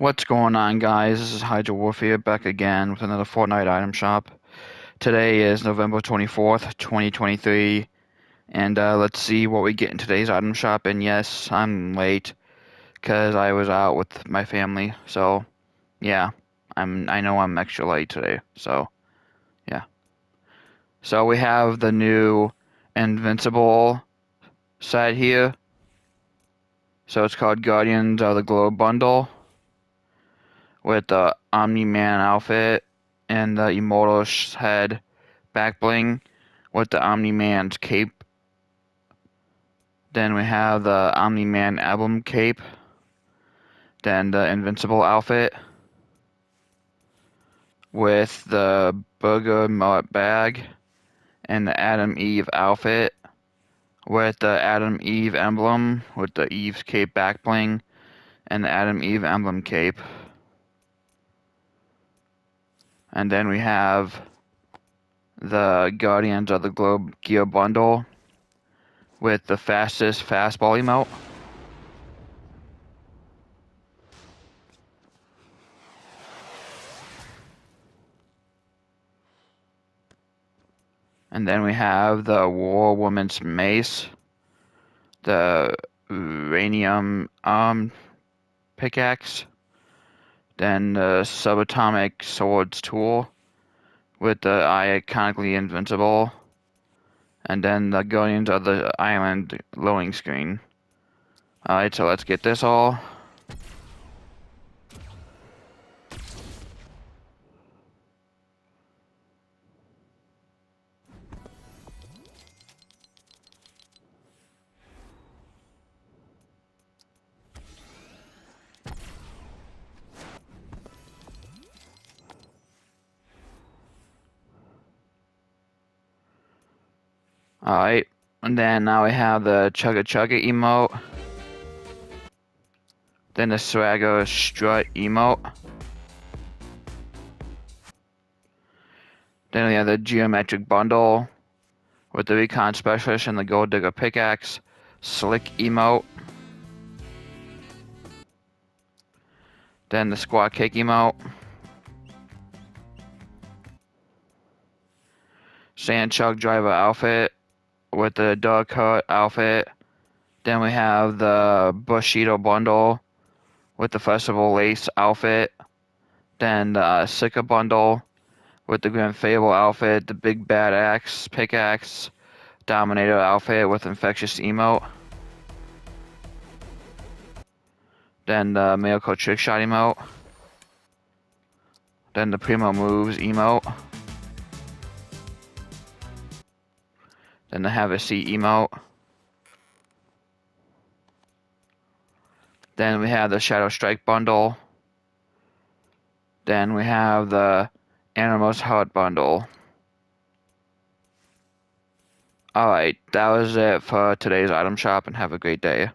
What's going on, guys? This is HyDra Wolf back again with another Fortnite item shop. Today is November 24th, 2023, and uh, let's see what we get in today's item shop. And yes, I'm late because I was out with my family, so yeah, I'm. I know I'm extra late today, so yeah. So we have the new Invincible set here. So it's called Guardians of the Globe Bundle with the Omni Man outfit and the Immortal's head back bling with the Omni Man's cape. Then we have the Omni Man album cape. Then the Invincible outfit with the Burger Mart bag and the Atom Eve outfit with the Atom Eve emblem with the Eve's cape back bling and the Atom Eve emblem cape. And then we have the Guardians of the Globe gear bundle with the fastest fastball emote. And then we have the War Woman's Mace, the Uranium um, pickaxe, then the subatomic swords tool with the iconically invincible. And then the Guardians of the Island loading screen. Alright, so let's get this all. Alright, and then now we have the Chugga Chugga emote. Then the Swagger Strut emote. Then we have the Geometric Bundle with the Recon Specialist and the Gold Digger Pickaxe. Slick emote. Then the Squat Kick emote. Sand Chuck Driver outfit with the dog coat outfit. Then we have the Bushido bundle with the festival lace outfit. Then the uh, Sika bundle with the Grim Fable outfit, the Big Bad Axe pickaxe, Dominator outfit with infectious emote. Then the Miracle Trick Shot emote. Then the Primo Moves emote. Then they have a C emote. Then we have the Shadow Strike bundle. Then we have the Animals Heart bundle. Alright, that was it for today's item shop and have a great day.